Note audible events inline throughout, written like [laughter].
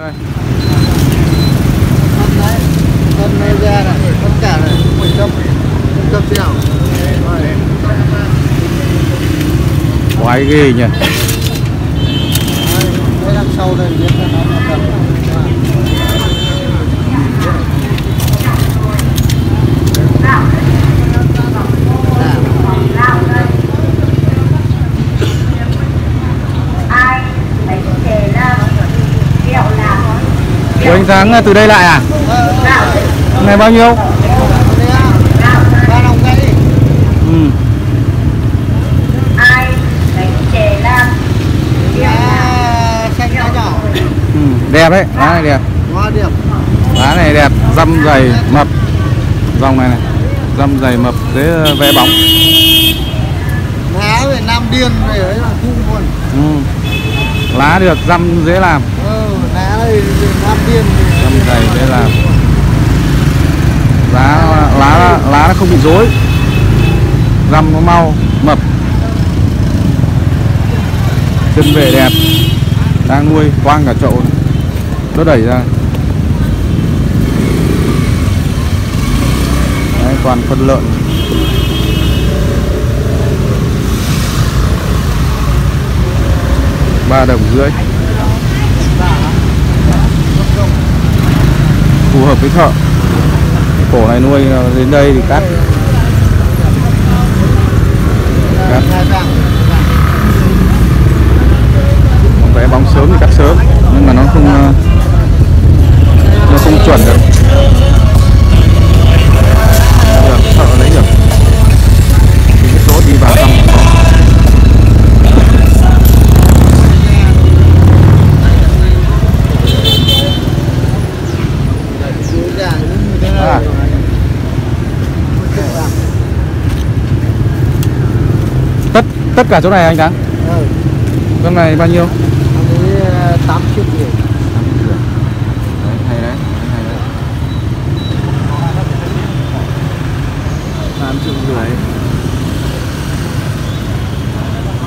đây thân này ra này, tất cả này, mình cấp, cấp nào. quái ghê nhỉ Đây đằng sau đây biết là nó là cần. ai lấy thể là kiểu là Anh Thắng từ đây lại à ngày bao nhiêu Ba đồng cây. ừ. À. Ừ. đẹp đấy lá này đẹp lá này đẹp dăm dày mập dòng này này dăm dày mập thế vẽ bóng Lá về Nam Điên về đấy là thu luôn. ừ. lá được dăm dễ làm dăm dày để làm. Lá lá lá nó không bị rối. Dăm nó mau mập. Chân về đẹp. Đang nuôi quang cả chậu nó đẩy ra. Đấy, toàn phân lợn. Ba đồng rưỡi phù hợp với thợ. Cổ này nuôi ờ, đến đây thì cắt. Cắt. Hai bóng sớm thì cắt sớm, nhưng mà nó không ờ, tất tất cả chỗ này anh thắng Ừ. con này bao nhiêu ờ, 8 triệu tiền. đấy, hay đấy hay đấy 8 triệu rưỡi.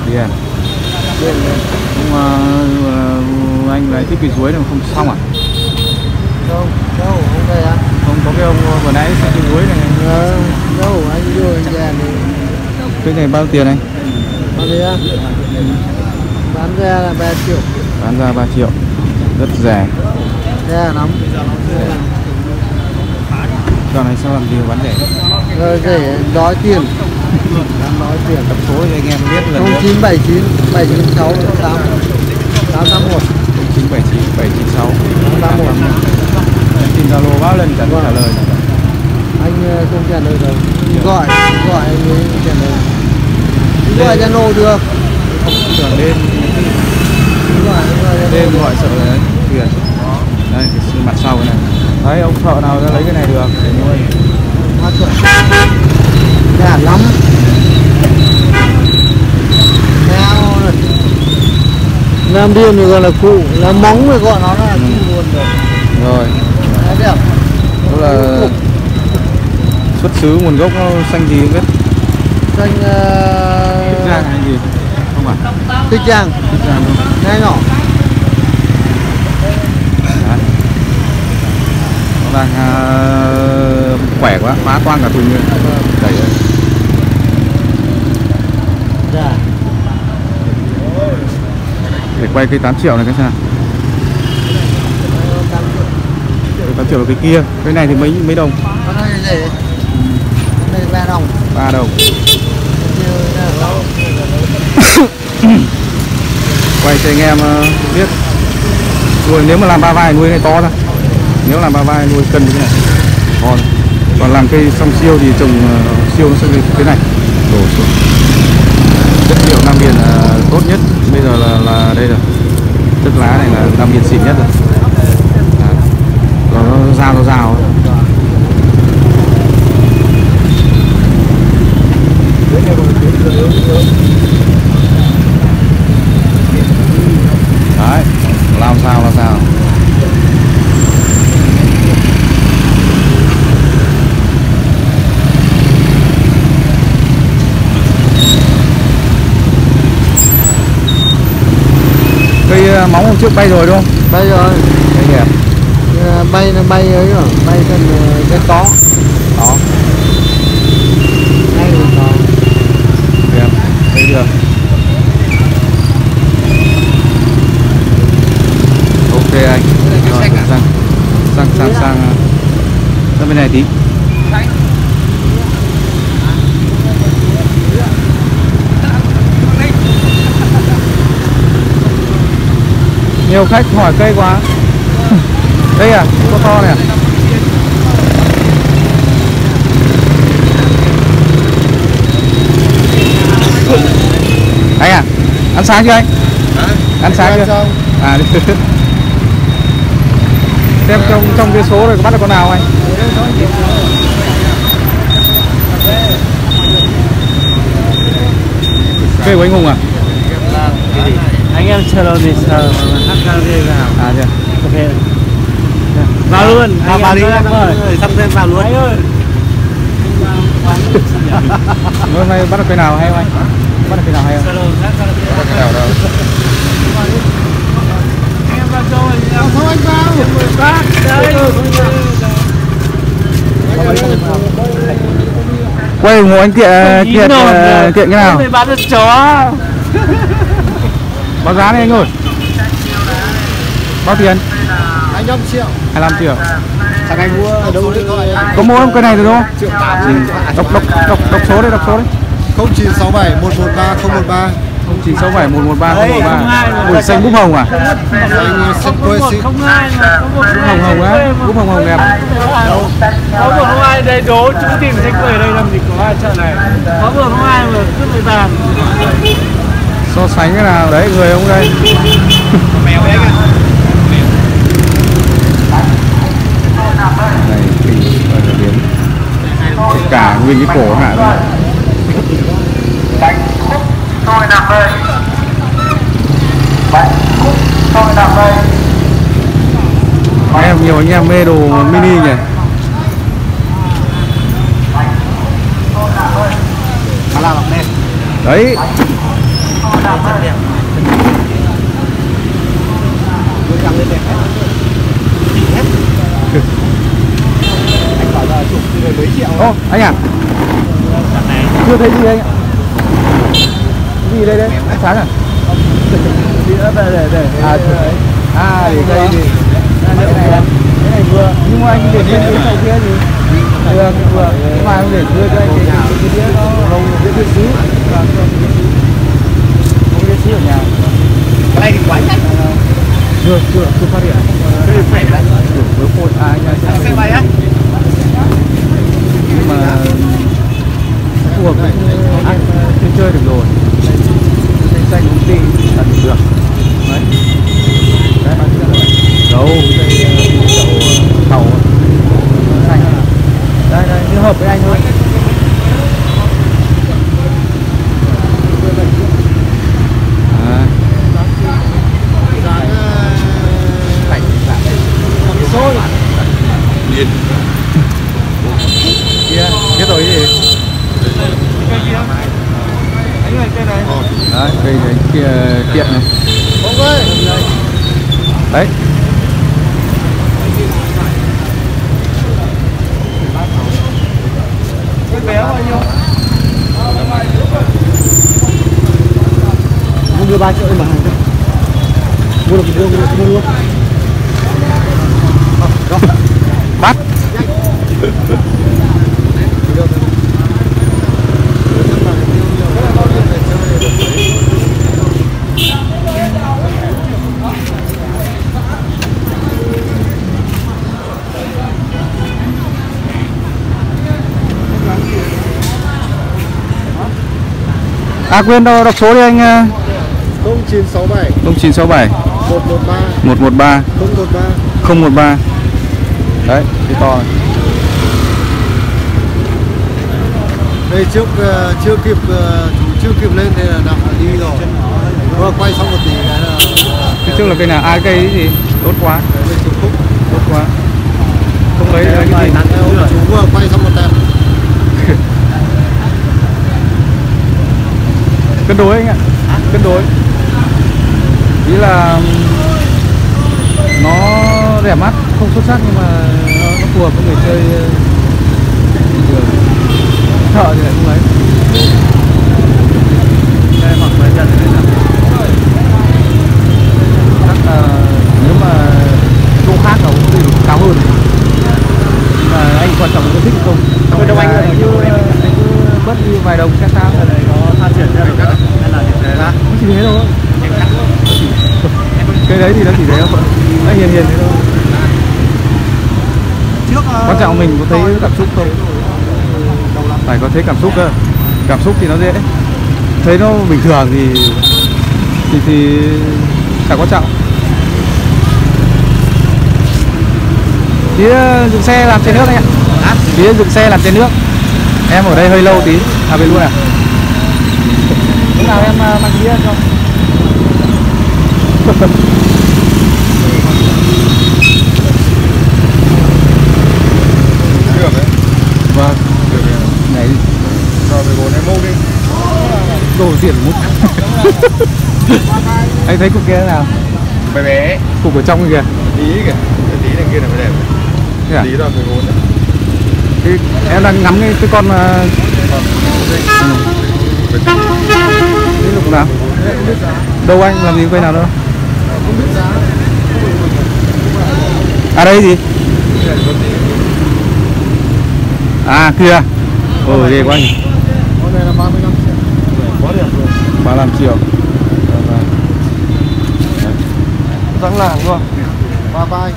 điền Tiền này. không ờ, anh lấy thiết bị suối này mà không xong à Đâu, đâu, không đây à? không có cái ông vừa nãy xe cái suối này Ờ, đâu, anh vô anh già này. cái này bao tiền anh Bán ra là 3 triệu. bán ra 3 triệu. Rất rẻ. Rẻ lắm. Dạo này sao làm mà bán rẻ? Rồi rẻ đói tiền. Đang đói tiền. Tập số cho anh em biết nữa 0979 796 8 881 979 796 881 Nhắn tin Zalo bao lần chẳng trả lời. Anh ờ, không trả lời đâu gọi gọi anh ấy trả lời gọi zalo được. Tưởng đêm gọi gọi sợ là tiền. Đây cái mặt sau cái này. Đấy ông thợ nào ra lấy cái này được để nuôi. Rẻ lắm. Nam Điên thì gọi là cụ là móng thì gọi nó là cụ luôn rồi. Rồi. Đấy đẹp. Đó là xuất xứ nguồn gốc nó xanh gì không biết? Xanh Thích Giang uh, hay gì? Không phải tích giang. Thích Giang. Không ngay nhỏ Đấy. Nó đang à, khỏe quá. Phá toang cả thùng rồi. Đẩy lên để quay cây 8 triệu này cái sao cây 8 triệu là cái kia. Cái này thì mấy mấy đồng? Con này rẻ đây ba đồng. 3 đồng Như là lâu quay cho anh em ờ, biết. Nuôi nếu mà làm ba vai nuôi cái to ra nếu làm ba vai nuôi cân như thế này còn còn làm cây song siêu thì trồng ờ, siêu nó sẽ như thế này. Đổ xuống. Chất liệu Nam biển là tốt nhất. Bây giờ là là đây rồi. Chất lá này là Nam biển xịn nhất rồi. Đấy. Nó rào nó rào ấy. đấy làm sao làm sao cây ờ, móng hôm trước bay rồi đúng không? Bây giờ bay đẹp Ờ, bay nó bay ấy rồi bay trên ờ, cái có đó. Ngay rồi có đẹp thấy chưa? Ok anh. Rồi sang sang sang sang à, sang bên này tí nhiều khách hỏi cây quá. [laughs] Đây à có to này à? Anh à ăn sáng chưa anh? Ăn sáng chưa? xong. À [laughs] xem trong trong cái số này có bắt được con nào anh? Cây của anh hùng à anh em chờ đâu thì chờ hát karaoke vào à? Chưa ok. Vào luôn. Vào vào đi em ơi xong thêm vào luôn. Anh ơi. Hôm nay bắt được cây nào hay không anh? Bắt được cây nào hay không? Bắt được cây nào đâu? Em vào rồi thôi anh vào. Quay ủng hộ anh kiện kiện kiện cái nào? Bán được chó báo giá này anh ơi. Bao tiền? Anh 5 triệu. 25 triệu. Thằng anh mua ở đâu đấy có mua không? Cây này rồi đúng không? Triệu tám Ừ. đọc đọc đọc đọc số đây đọc số đấy 0967 113 013 chín sáu bảy một một ba Đấy, không một không hai ba mà. ủi xanh búp hồng à? Anh xin quê một búp hồng hồng á? búp hồng hồng đẹp. Có một không hai đây đố chú tìm thanh quầy đây làm gì có ai chợ này. Có một không hai mà cứ phải bàn so sánh cái nào. Đấy người ông đây. Mèo đấy này kinh gọi là biến cả nguyên cái cổ hạ ra Bánh khúc tôi nằm đây Bánh khúc tôi nằm đây em nhiều anh em mê đồ mini nhỉ? Mà làm bằng đen đấy tôi chẳng lên đẹp hết anh bảo là chụp thì mấy triệu ô anh à? Chưa thấy gì anh ạ? Gì đây đấy ánh sáng à? Đi nữa về để để à à để thì cái này cái này vừa nhưng mà anh để bên cái này kia thì vừa vừa nhưng mà anh để đưa cho anh cái cái đĩa nó lâu, đĩa đĩa xứ xứ ở nhà. Cái này thì quá nhanh. Chưa chưa chưa phát hiện. Cái này phải đấy. Với phôi à anh ơi xe bay á nhưng mà phù hợp anh chơi chơi được rồi. Xanh xanh công ty là được. Được đấy đấy đâu cái đậu tàu xanh đây đây như hợp với anh thôi à, kia biết rồi cái gì anh ơi cái này đấy cây cái kia kiện này. Đấy. Mua đưa ba triệu em bán hàng mua được mua được mua luôn. Bắt À quên đâu đọc số đi anh ờ, 0967 0967 113 113 013 013 Đấy, cái to. Này đây trước ờ, chưa kịp ờ, chưa kịp lên thì là đã đi rồi. Vừa quay xong một tí cái là Cái trước là cây nào? À cây gì? Tốt quá, khúc tốt quá. Không lấy cái gì? vừa quay xong một tệp Cân đối anh ạ. Cân đối. Ý là Nó rẻ mắt, không xuất sắc nhưng mà nó phù hợp với người chơi ờ, bình thường thợ thì lại không lấy đây mặc với chân này là chắc là nếu mà chỗ khác là cũng thì cao hơn nhưng mà anh quan trọng là có thích không Thôi đâu anh Là ơi, anh cứ anh cứ bớt đi vài đồng xem sao Ở đây có phát triển ra được hay là như thế là cũng chỉ thế thôi cái đấy thì nó chỉ thế thôi. Nó hiền hiền thế thôi. Trước quan trọng mình có thấy cảm xúc không? Phải có thấy cảm xúc cơ. Cảm xúc thì nó dễ. Thấy nó bình thường thì thì thì chẳng quan trọng. Tí ờ, dựng xe làm trên nước anh ạ. Tí dựng xe làm trên nước. Em ở đây hơi lâu tí. À về luôn à? Lúc nào em ờ, mang bia cho [laughs] được đấy vâng. Đấy này. Rồi về bốn em mua đi. Đồ diện mút [laughs] anh thấy cục kia thế nào? Bé bé. Cục ở trong kìa tí kìa. Cái tí này kia là mới đẹp. Thế à? tí về bốn đấy. Cái, em đang ngắm cái, cái con uh, cái lục nào? Đâu anh? Làm gì quay nào đâu? À đây gì à kia. Ồ ghê quá nhỉ. Con này là 35 triệu. Quá đẹp luôn. 35 triệu. Răng làng luôn. Ba vai